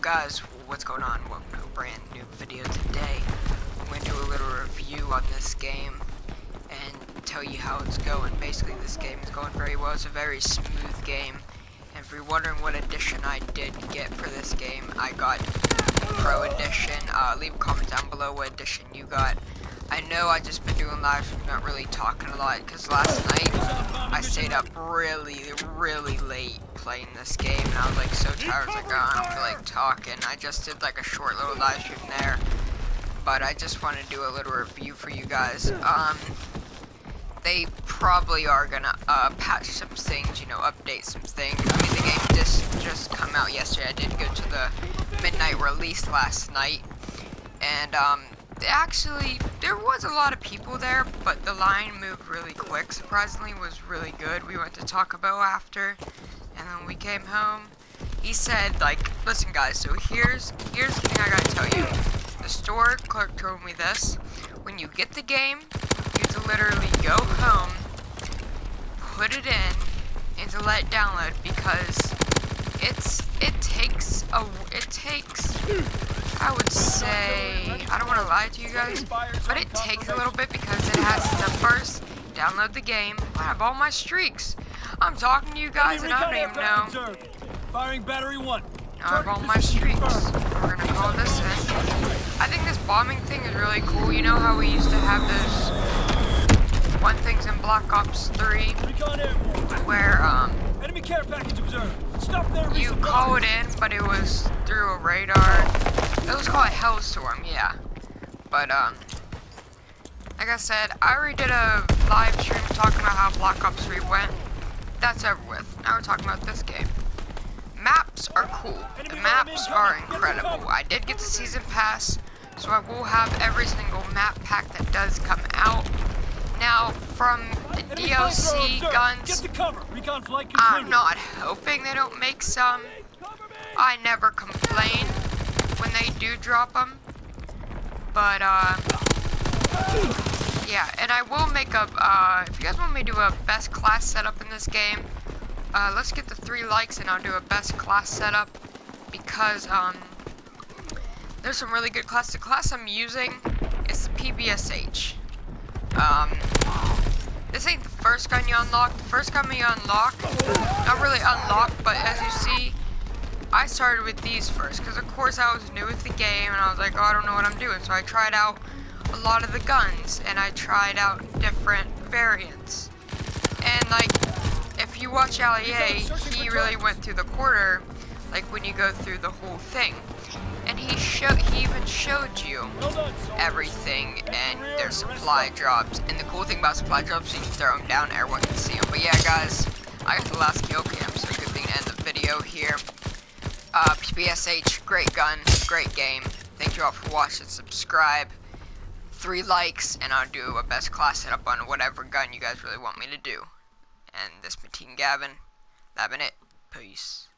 guys, what's going on? Welcome to a brand new video today. I'm going to do a little review on this game and tell you how it's going. Basically, this game is going very well. It's a very smooth game. And if you're wondering what edition I did get for this game, I got the Pro Edition. Uh, leave a comment down below what edition you got. I know I just been doing live not really talking a lot, because last night I stayed up really, really late playing this game, and I was like so tired, I was like, oh, I don't feel like talking. I just did like a short little live stream there, but I just want to do a little review for you guys. Um, they probably are gonna uh, patch some things, you know, update some things. I mean, the game just just come out yesterday. I did go to the midnight release last night, and um, actually, there was a lot of people there, but the line moved really quick. Surprisingly, was really good. We went to Taco Bell after, and then we came home. He said, like, listen guys, so here's, here's the thing I gotta tell you. The store clerk told me this. When you get the game, you have to literally go home, put it in, and to let it download because it's, it takes a, it takes I would say, I don't lie to you guys, but it takes a little bit because it has to first download the game. I have all my streaks. I'm talking to you guys and I don't even know. Firing battery one. I have all my streaks. We're gonna call this in. I think this bombing thing is really cool. You know how we used to have those one things in Black Ops 3 where um enemy care package observed. Stop there. You call it in, but it was through a radar. It was called Hellstorm, yeah. But, um, like I said, I already did a live stream talking about how Black Ops 3 went. That's over with. Now we're talking about this game. Maps are cool. The maps are incredible. I did get the season pass, so I will have every single map pack that does come out. Now, from the DLC guns, I'm not hoping they don't make some. I never complain when they do drop them. But, uh, yeah, and I will make a, uh, if you guys want me to do a best class setup in this game, uh, let's get the three likes and I'll do a best class setup because, um, there's some really good class. The class I'm using is the PPSH. Um, this ain't the first gun you unlock. The first gun you unlock, not really unlock, but as you see, I started with these first, because of course I was new with the game, and I was like, oh, I don't know what I'm doing. So I tried out a lot of the guns, and I tried out different variants. And like, if you watch Ali-A, he really went through the quarter, like when you go through the whole thing. And he showed, he even showed you everything and their supply drops. And the cool thing about supply drops, you can throw them down, everyone can see them. But yeah, guys, I got the last kill cam, so good thing to end the video here. Uh, PPSH, great gun, great game. Thank you all for watching, subscribe. Three likes, and I'll do a best class setup on whatever gun you guys really want me to do. And this been Team Gavin. That been it. Peace.